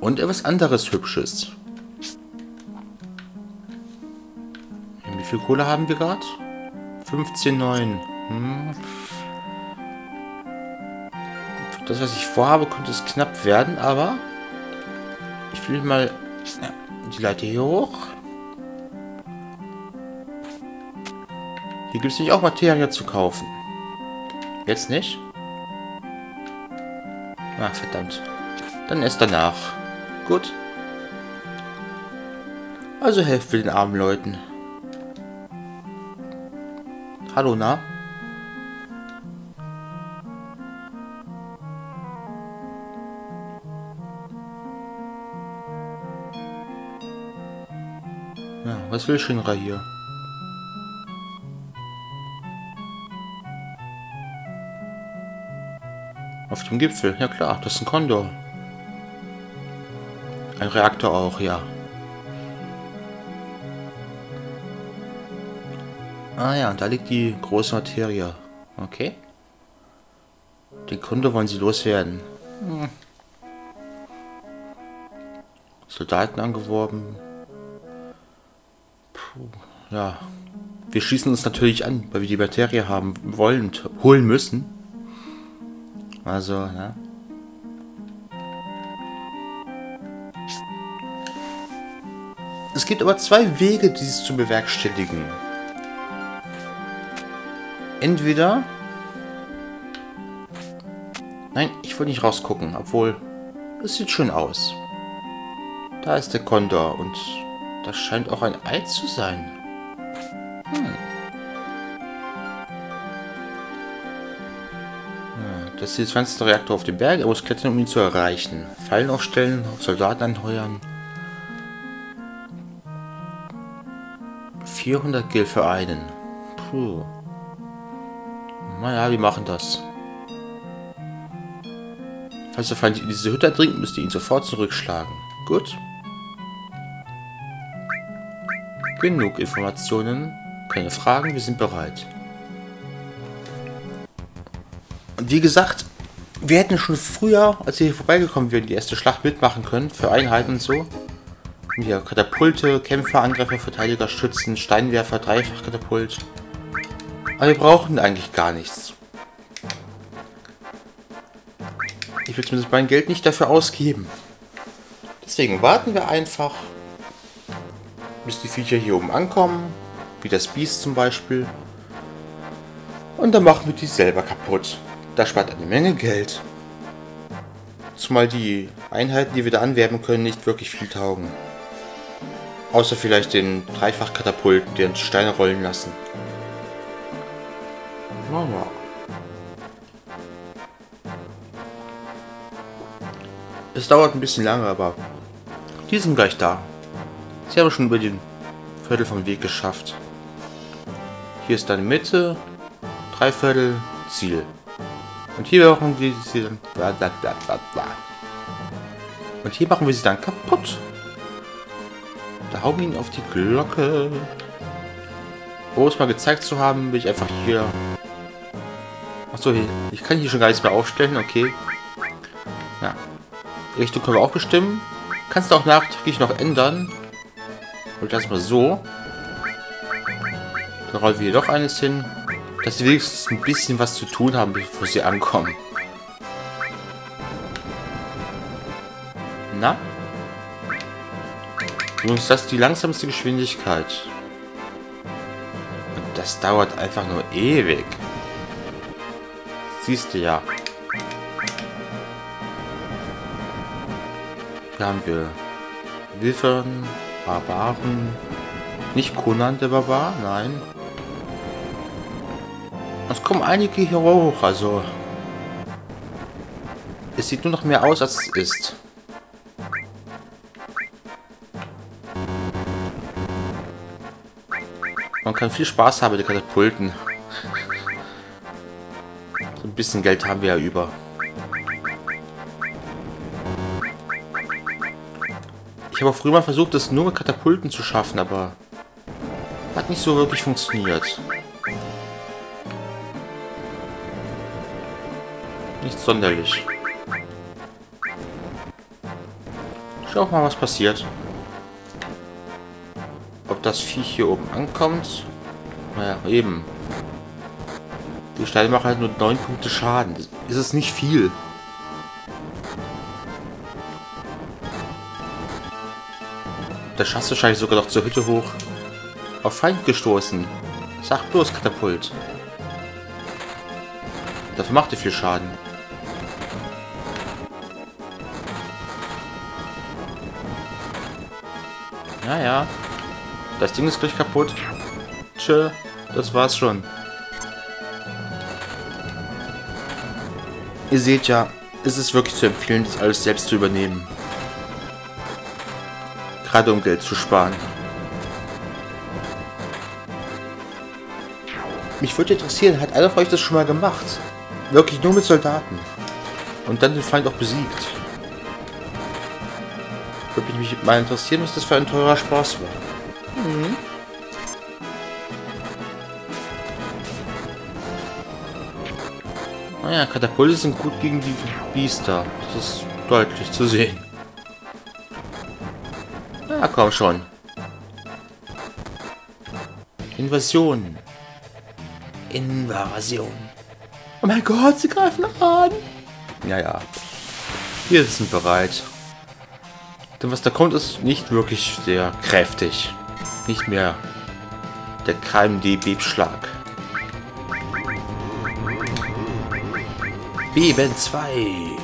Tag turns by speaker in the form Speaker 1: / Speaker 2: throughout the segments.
Speaker 1: Und etwas anderes Hübsches. Wie viel Kohle haben wir gerade? 15,9. Hm. Das, was ich vorhabe, könnte es knapp werden, aber ich will mal die Leiter hier hoch. Hier gibt es nicht auch Materie zu kaufen. Jetzt nicht? Ah, verdammt. Dann erst danach. Gut. Also helft wir den armen Leuten. Hallo, na? Ja, was will Shinra hier? Auf dem Gipfel, ja klar, das ist ein Kondor. Ein Reaktor auch, ja. Ah ja, und da liegt die große Materie. Okay. Den Kondor wollen sie loswerden. Hm. Soldaten angeworben. Puh, ja. Wir schießen uns natürlich an, weil wir die Materie haben wollen und holen müssen. Also, ja. Es gibt aber zwei Wege, dies zu bewerkstelligen. Entweder... Nein, ich will nicht rausgucken, obwohl... Es sieht schön aus. Da ist der Kondor und das scheint auch ein Ei zu sein. Hm. Das ist der 20. Reaktor auf dem Berg. Er muss klettern, um ihn zu erreichen. Fallen aufstellen, Soldaten anheuern. 400 Gil für einen. Puh. Naja, wir machen das. Falls der Feind in diese Hütte dringt, müsst ihr ihn sofort zurückschlagen. Gut. Genug Informationen. Keine Fragen, wir sind bereit. Und wie gesagt, wir hätten schon früher, als wir hier vorbeigekommen wären, die erste Schlacht mitmachen können, für Einheiten und so. Hier Katapulte, Kämpfer, Angreifer, Verteidiger, Schützen, Steinwerfer, Dreifachkatapult. Aber wir brauchen eigentlich gar nichts. Ich will zumindest mein Geld nicht dafür ausgeben. Deswegen warten wir einfach, bis die Viecher hier oben ankommen. Wie das Biest zum Beispiel. Und dann machen wir die selber kaputt. Das spart eine Menge Geld. Zumal die Einheiten, die wir da anwerben können, nicht wirklich viel taugen. Außer vielleicht den Dreifachkatapulten, die uns Steine rollen lassen. Mama. Es dauert ein bisschen lange, aber die sind gleich da. Sie haben schon über den Viertel vom Weg geschafft. Hier ist dann Mitte, Dreiviertel, Ziel. Und hier machen wir sie dann. Und hier machen wir sie dann kaputt. Da wir ihn auf die Glocke. Um es mal gezeigt zu haben, will ich einfach hier. Achso, ich kann hier schon gar nichts mehr aufstellen, okay. Ja. Richtung können wir auch bestimmen. Kannst du auch nachträglich noch ändern. Und das mal so. Dann rollen wir hier doch eines hin dass sie wenigstens ein bisschen was zu tun haben, bevor sie ankommen. Na? Das ist die langsamste Geschwindigkeit. Und das dauert einfach nur ewig. Siehst du ja. Hier haben wir Wilfern, Barbaren. Nicht Conan der Barbar, nein. Es kommen einige hier hoch, also... Es sieht nur noch mehr aus, als es ist. Kann viel Spaß haben mit den Katapulten. So ein bisschen Geld haben wir ja über. Ich habe früher mal versucht, das nur mit Katapulten zu schaffen, aber hat nicht so wirklich funktioniert. Nicht sonderlich. Schau mal, was passiert. Das Viech hier oben ankommt? Naja, eben. Die Steine machen halt nur 9 Punkte Schaden. Das ist nicht viel. Da schaffst du wahrscheinlich sogar noch zur Hütte hoch. Auf Feind gestoßen. Sag bloß, Katapult. Dafür macht ihr viel Schaden. Naja. Das Ding ist gleich kaputt. Tschö, das war's schon. Ihr seht ja, es ist wirklich zu empfehlen, das alles selbst zu übernehmen. Gerade um Geld zu sparen. Mich würde interessieren, hat einer von euch das schon mal gemacht? Wirklich nur mit Soldaten. Und dann den Feind auch besiegt. Würde mich mal interessieren, was das für ein teurer Spaß war. Mhm. Naja, Katapulte sind gut gegen die Biester. Das ist deutlich zu sehen. Na komm schon. Invasion. Invasion. Oh mein Gott, sie greifen an. Ja, ja. Wir sind bereit. Denn was da kommt, ist nicht wirklich sehr kräftig. Nicht mehr der KMD-Bebschlag. Beben 2.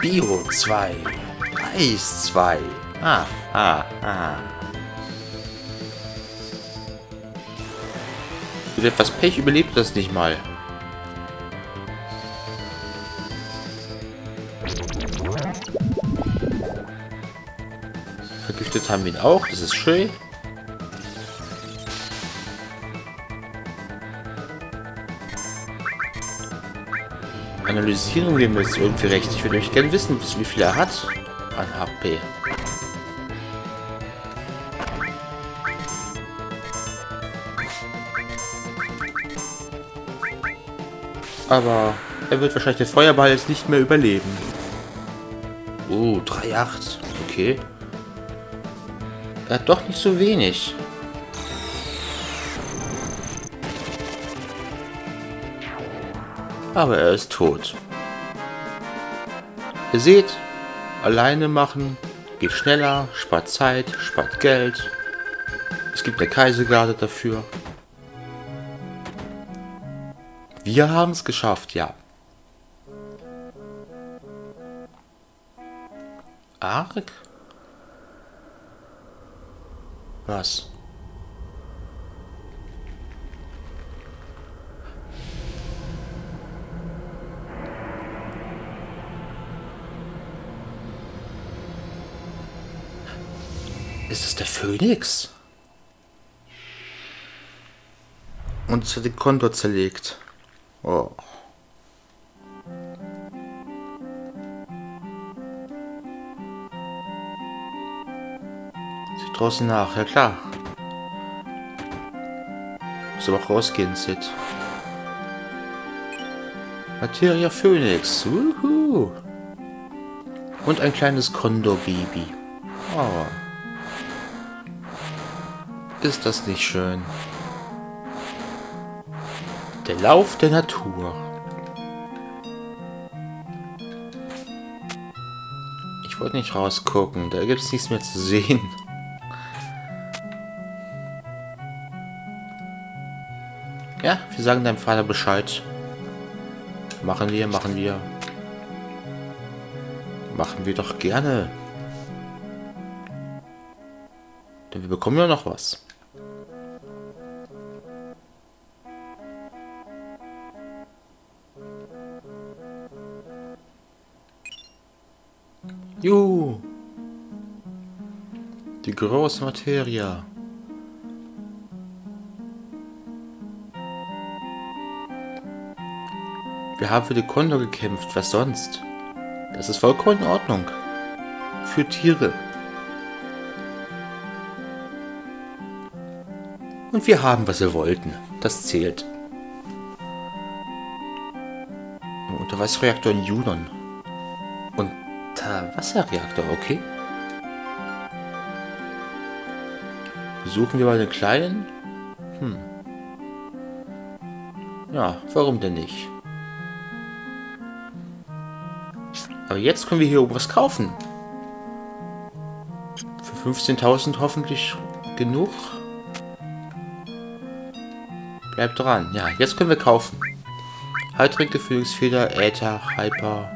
Speaker 1: Bio 2. Eis 2. Ah, ah, ah. Mit etwas Pech überlebt das nicht mal. Vergiftet haben wir ihn auch, das ist schön. Analysieren wir jetzt irgendwie recht. Ich würde euch gerne wissen, wie viel er hat an HP. Aber er wird wahrscheinlich den Feuerball jetzt nicht mehr überleben. Oh, 3,8. Okay. Hat doch nicht so wenig. Aber er ist tot. Ihr seht, alleine machen geht schneller, spart Zeit, spart Geld. Es gibt eine Kaisergarde dafür. Wir haben es geschafft, ja. Arg? Was? Ist es der Phönix? Und hat den Konto zerlegt. Oh. Draußen nach, ja klar. Muss aber auch rausgehen, Sid. Materia Phoenix. Wuhu. Und ein kleines Kondor-Baby. Oh. Ist das nicht schön? Der Lauf der Natur. Ich wollte nicht rausgucken, da gibt es nichts mehr zu sehen. Wir sagen deinem Vater Bescheid. Machen wir, machen wir. Machen wir doch gerne. Denn wir bekommen ja noch was. Juhu. Die große Materie. Wir haben für die Kondor gekämpft, was sonst? Das ist vollkommen in Ordnung. Für Tiere. Und wir haben, was wir wollten. Das zählt. Unterwasserreaktor in Junon. Unterwasserreaktor, okay. Besuchen wir mal den kleinen? Hm. Ja, warum denn nicht? Aber jetzt können wir hier irgendwas kaufen. Für 15.000 hoffentlich genug. Bleibt dran. Ja, jetzt können wir kaufen. Heiltränke, Führungsfeder, Äther, Hyper.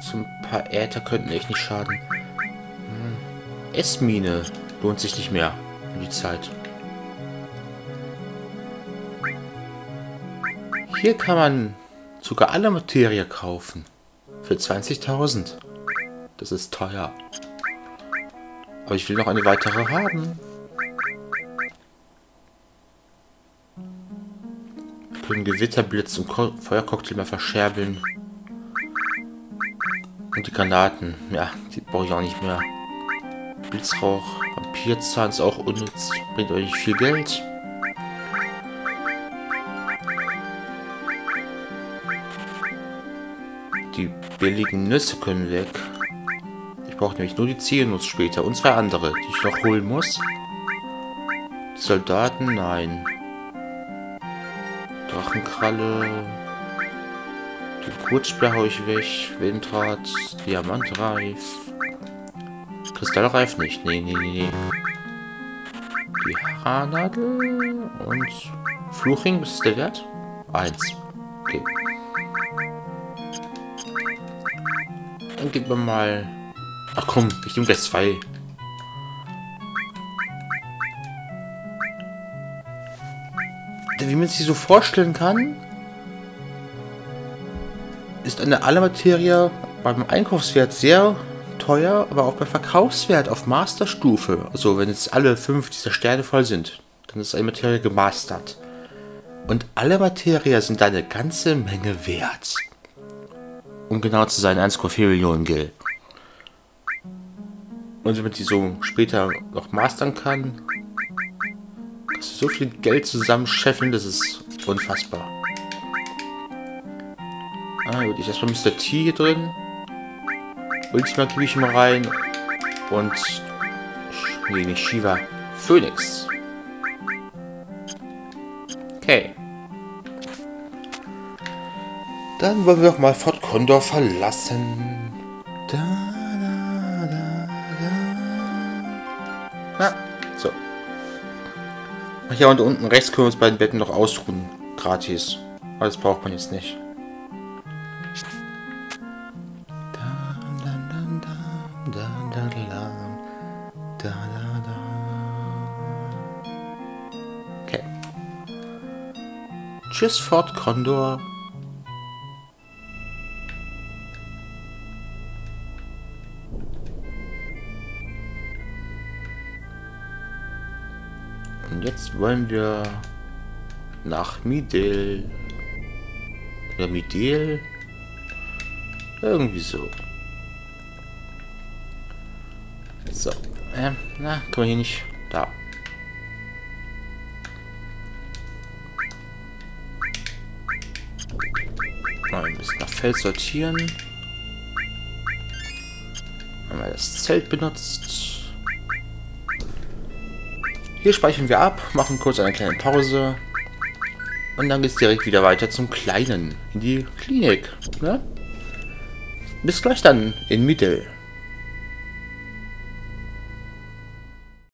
Speaker 1: So ein paar Äther könnten echt nicht schaden. Hm. Essmine lohnt sich nicht mehr in die Zeit. Hier kann man sogar alle Materie kaufen. Für 20.000. Das ist teuer. Aber ich will noch eine weitere haben. Können Gewitterblitz und Ko Feuercocktail mal verscherbeln. Und die Granaten. Ja, die brauche ich auch nicht mehr. Blitzrauch. Vampirzahn ist auch unnütz. Bringt euch viel Geld. Die billigen Nüsse können weg. Ich brauche nämlich nur die Zielnuss später und zwei andere, die ich noch holen muss. Die Soldaten, nein. Drachenkralle. Die Kurzsperr hau ich weg. Windrad, Diamantreif. Kristallreif nicht. Nee, nee, nee, nee. Die Haarnadel und Fluching, was ist der Wert? Eins. Okay. Dann geben wir mal... Ach komm, ich nehme gleich zwei. Wie man sich so vorstellen kann, ist eine Allermaterie beim Einkaufswert sehr teuer, aber auch bei Verkaufswert auf Masterstufe. Also wenn jetzt alle fünf dieser Sterne voll sind, dann ist eine Materie gemastert. Und alle Materie sind eine ganze Menge wert um genau zu sein, 1,4 Millionen Gil. Und man die so später noch mastern kann, kannst du so viel Geld zusammenscheffeln, das ist unfassbar. Ah gut, ich erstmal Mr. T hier drin. Ultima gebe ich mal rein. Und... Nee, nicht Shiva. Phoenix. Dann wollen wir doch mal Fort Condor verlassen. Da, da, da, Na, so. Ach ja, und unten rechts können wir uns bei den Betten noch ausruhen. Gratis. Aber das braucht man jetzt nicht. Okay. Tschüss, Fort Condor. Und jetzt wollen wir nach Midel. Oder Midel? Irgendwie so. So. Ähm, na, können wir hier nicht. Da. Mal ein bisschen nach Feld sortieren. Haben wir das Zelt benutzt. Hier speichern wir ab, machen kurz eine kleine Pause. Und dann geht es direkt wieder weiter zum Kleinen, in die Klinik. Ne? Bis gleich dann in Mittel.